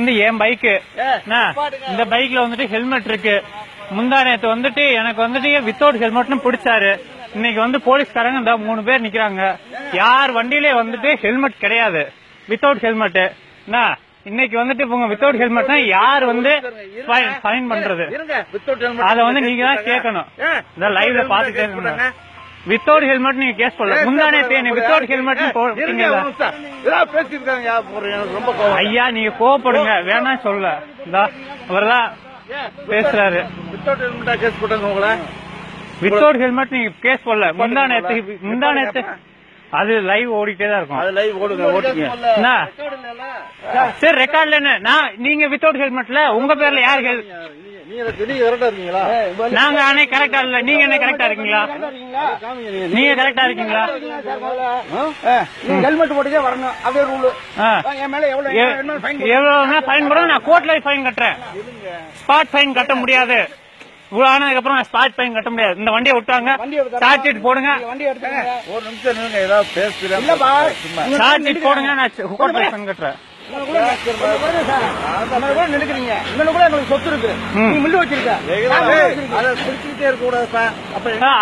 வந்து என் பைக்கு இந்த பைக்ல வந்துட்டு ஹெல்மெட் இருக்கு. முந்தா நேத்து வந்துட்டு எனக்கு வந்துட்டு வித்தவுட் ஹெல்மெட்னு பிடிச்சாரு. இன்னைக்கு வந்து போலீஸ்காரங்க இந்த மூணு பேர் நிக்கிறாங்க. யார் வண்டியிலே வந்துட்டு ஹெல்மெட் கிடையாது. வித்தவுட் ஹெல்மெட் என்ன? இன்னைக்கு வந்துட்டு இவங்க வித்தவுட் ஹெல்மெட்னா யார் வந்து ஃபைன் பண்றது? அத வந்து நீங்க தான் கேட்கணும். லைவ்ல பாத்துட்டே இருக்கீங்க வித்தவுட் ஹெல்மெட் நீங்க கேஸ் போடல. முந்தா நேத்து நீ வித்தவுட் ஹெல்மெட் கோவம். ஐயா நீங்க கோவப்படுங்க. வேணாம் சொல்ல அவர்தான் பேசுறாரு. வித்தவுட் ஹெல்மெட்டா கேஸ் போட்டாங்க உங்களை? வித்தவுட் ஹெல்மெட் நீங்க கேஸ் போடல. முந்தா நேத்து முந்தா நேத்து அது லைவ் ஓடிட்டே தான் இருக்கும். அது லைவ் ஓடுங்க ஓட்டுங்க. என்ன? சரி ரெக்கார்ட்ல என்ன நான் நீங்க வித்தவுட் ஹெல்மெட்ல உங்க பேர்ல யார் ஹெல் நீங்க அன்னை கரெக்டா இல்ல. நீங்க என்ன கரெக்டா இருக்கீங்களா? நீங்க கரெக்டா இருக்கீங்களா? நீங்க ஹெல்மெட் போட்டுக்கே வரணும். அதே ரூல். என் மேல எவ்வளவு ஃபைன் போடுறோம் நான் கோர்ட்ல ஃபைன் கட்டுறேன். ஸ்பாட் ஃபைன் கட்ட முடியாது. இவ்வளவு ஆனதுக்கு அப்புறம் ஸ்பாட் ஃபைன் கட்ட முடியாது. இந்த வண்டியை விட்டாங்க சார்ஜ் ஷீட் போடுங்க. ஒரு நிமிஷம் நில்லுங்க ஏதாவது. சும்மா. சார்ஜ் ஷீட் போடுங்க நான் ஃபைன் கட்டுறேன். கூட நினைக்கிறீங்க எங்களுக்கு சொத்து இருக்கு மில்லு வச்சிருக்க. நாங்க.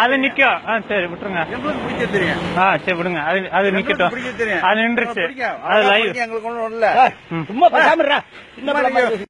அதை நிக்கும். ஆ, சரி விட்டுருங்க. பிடிக்க தெரியும். ஆ சரி விடுங்க. அது அது நிக்கட்டும். அது நின்றுச்சு. அது அழகா லைவ் பிடிக்கும், எங்களுக்கு ஒண்ணும் இல்ல. சும்மா பேசாம நீங்க மாதிரி.